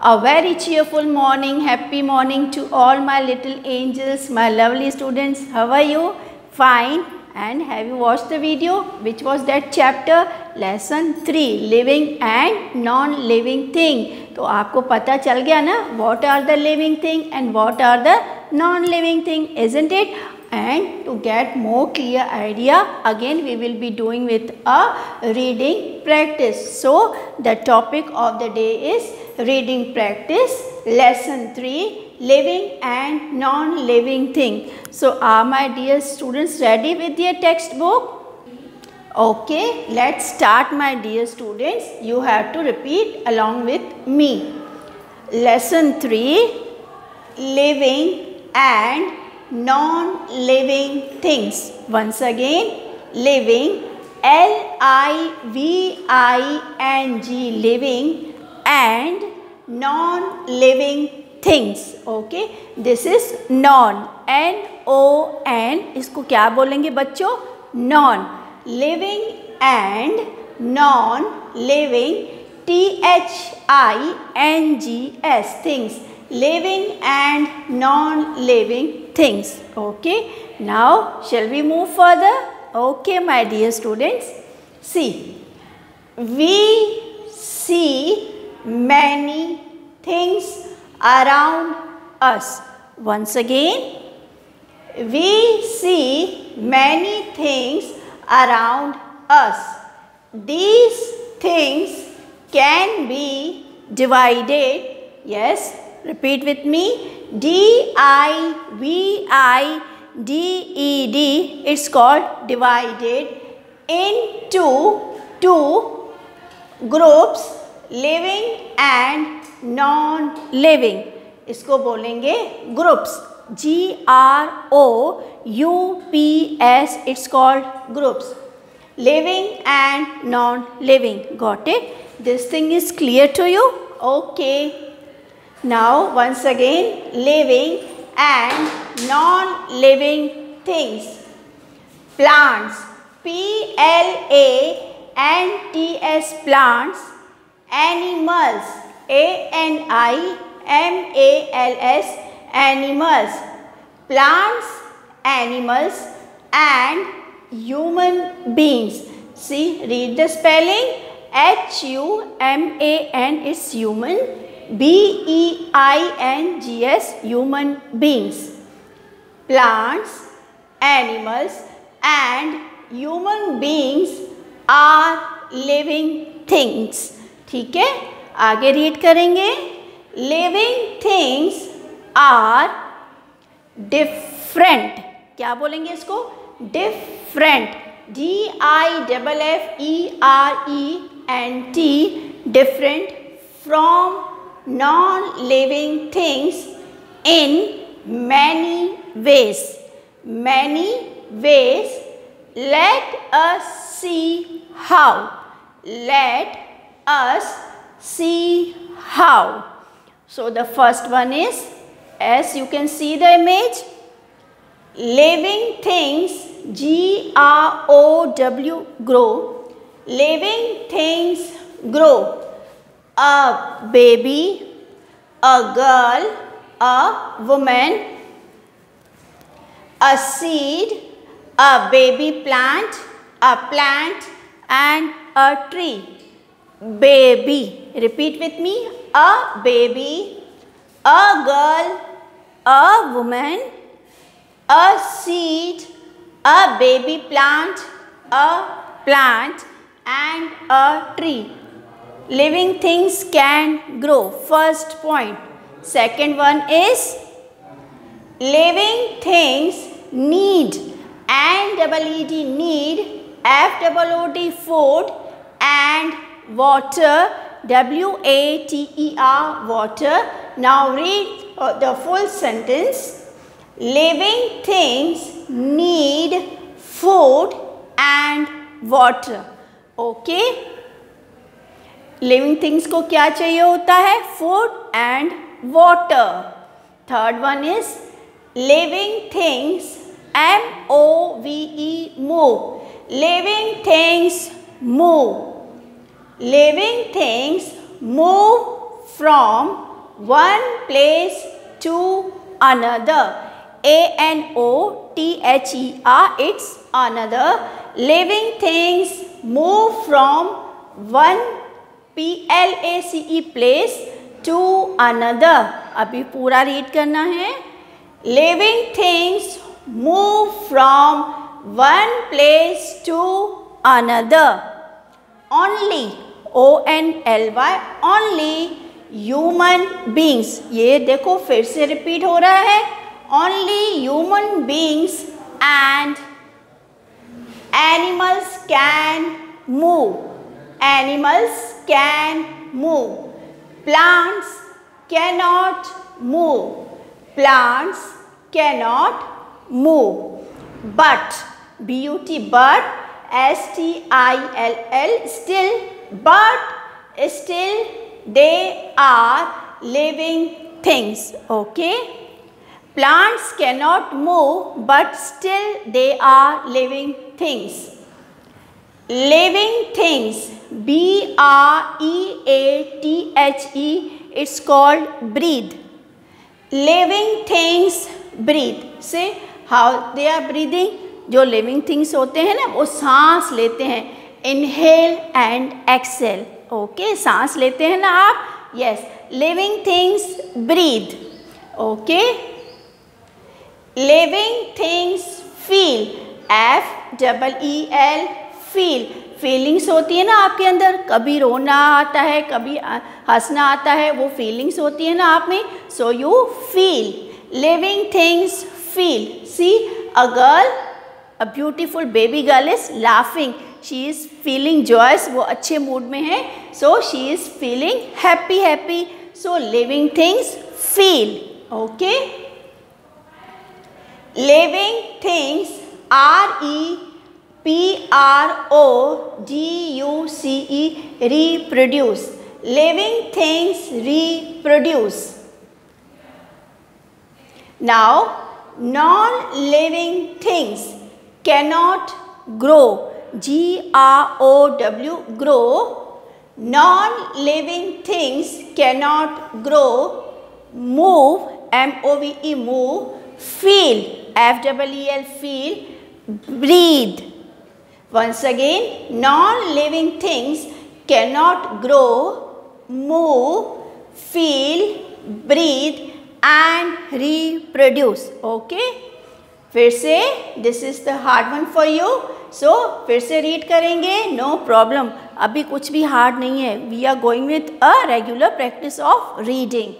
A very cheerful morning, happy morning to all my little angels, my lovely students. How are you? Fine. And have you watched the video? Which was that chapter? Lesson 3 Living and Non-Living Thing. तो आपको पता चल गया ना what are the living thing and what are the non-living thing isn't it And to get more clear idea again we will be doing with a reading practice. So the topic of the day is reading practice lesson 3 living and non-living thing. So are my dear students ready with your textbook? Okay let's start my dear students. You have to repeat along with me. Lesson 3 living and non living things. Once again, living, L I V I N G, living, and non living things okay this is non N O N इसको क्या बोलेंगे बच्चों non living and non living T H I N G S things living and non-living things. Okay. Now shall we move further? Okay my dear students. See we see many things around us. Once again we see many things around us. These things can be divided yes Repeat with me. D I V I D E D. It's called divided into two groups living and non-living. इसको बोलेंगे groups. G R O U P S. It's called groups. Living and non-living. Got it? This thing is clear to you? Okay. Now once again living and non-living things. Plants P L A N T S plants. Animals A N I M A L S animals. Plants, animals and human beings. See read the spelling H U M A N is human B E I N G S human beings. Plants, animals and human beings are living things. ठीक है आगे read करेंगे living things are different क्या बोलेंगे इसको different D I double F E R E N T different from non-living things in many ways. Many ways. Let us see how. Let us see how. So the first one is, as you can see the image, living things G-R-O-W grow. Living things grow a baby, a girl, a woman, a seed, a baby plant, a plant and a tree. Baby. Repeat with me. A baby, a girl, a woman, a seed, a baby plant, a plant and a tree living things can grow. First point. Second one is living things need. And double ed need f double o d food and water. W a t e r water. Now read uh, the full sentence. Living things need food and water. Okay living things को क्या चाहिए होता है? Food and water third one is living things M O V E move living things move living things move from one place to another A N O T H E R it's another living things move from one P L A C E place to another अभी पूरा read करना है। Living things move from one place to another only O N L Y only human beings ये देखो फिर से repeat हो रहा है। Only human beings and animals can move animals can move. Plants cannot move. Plants cannot move. But, B-U-T, but, S-T-I-L-L, still, but, still they are living things. Okay. Plants cannot move but still they are living things. Living things B R E A T H E it's called breathe living things breathe से how they are breathing जो living things होते हैं ना, वो सांस लेते हैं। Inhale and Excel okay सांस लेते हैं ना आप? Yes living things breathe okay living things feel F double E L feel feelings होती है ना आपके अंदर, कभी रोना आता है, कभी हंसना आता है, वो फीलिंग्स होती है ना आप में so you feel living things feel see a girl a beautiful baby girl is laughing she is feeling joyous वो अच्छे मूड में है so she is feeling happy happy so living things feel okay living things are E P R O D U C E reproduce. Living things reproduce. Now, non-living things cannot grow. G R O W grow. Non-living things cannot grow. Move M O V E move. Feel F W E L feel, breathe. once again non living things cannot grow, move, feel, breathe, and reproduce. Okay? फिर से this is the hard one for you so फिर से read करेंगे no no problem अभी कुछ भी hard नहीं है. We are going with a regular practice of reading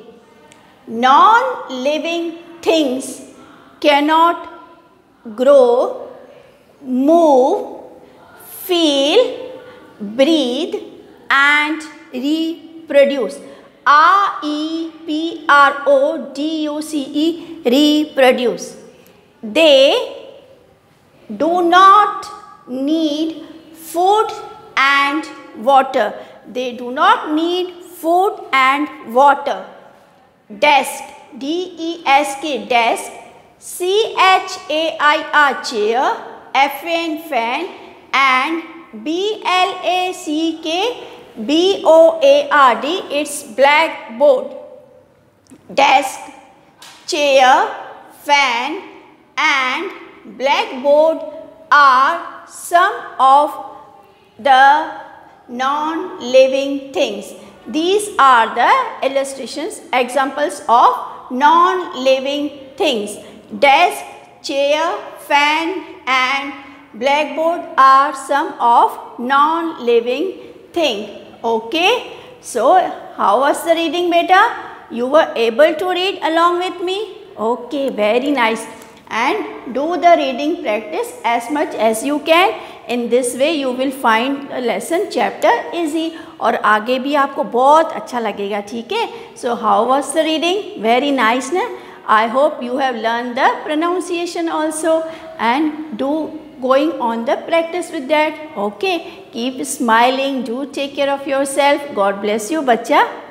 non living things cannot grow move feel, breathe and reproduce. R-E-P-R-O-D-U-C-E, reproduce. They do not need food and water. They do not need food and water. Desk, D-E-S-K, desk C H A I R chair, F A N fan and B L A C K B O A R D it's blackboard. Desk, chair, fan and blackboard are some of the non-living things. These are the illustrations, examples of non-living things. Desk, chair, fan and blackboard are some of non-living thing. Okay. So, how was the reading beta? You were able to read along with me? Okay, very nice. And do the reading practice as much as you can. In this way you will find a lesson chapter easy और आगे भी आपको बहुत अच्छा लगेगा ठीक है So how was the reading? Very nice ना I hope you have learned the pronunciation also and do going on the practice with that. Okay. Keep smiling. Do take care of yourself. God bless you, bacha.